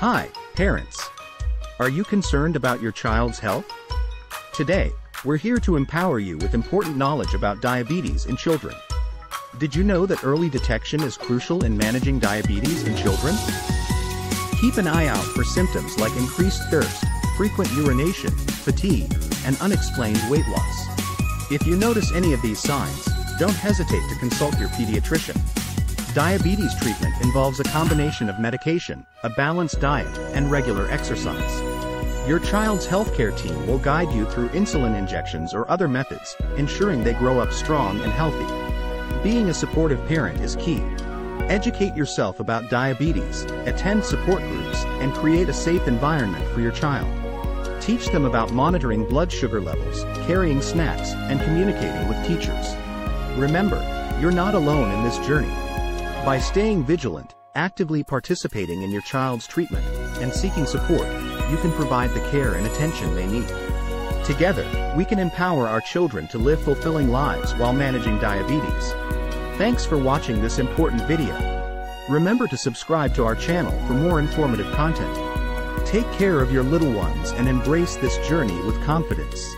Hi, parents. Are you concerned about your child's health? Today, we're here to empower you with important knowledge about diabetes in children. Did you know that early detection is crucial in managing diabetes in children? Keep an eye out for symptoms like increased thirst, frequent urination, fatigue, and unexplained weight loss. If you notice any of these signs, don't hesitate to consult your pediatrician. Diabetes treatment involves a combination of medication, a balanced diet, and regular exercise. Your child's healthcare team will guide you through insulin injections or other methods, ensuring they grow up strong and healthy. Being a supportive parent is key. Educate yourself about diabetes, attend support groups, and create a safe environment for your child. Teach them about monitoring blood sugar levels, carrying snacks, and communicating with teachers. Remember, you're not alone in this journey. By staying vigilant, actively participating in your child's treatment, and seeking support, you can provide the care and attention they need. Together, we can empower our children to live fulfilling lives while managing diabetes. Thanks for watching this important video. Remember to subscribe to our channel for more informative content. Take care of your little ones and embrace this journey with confidence.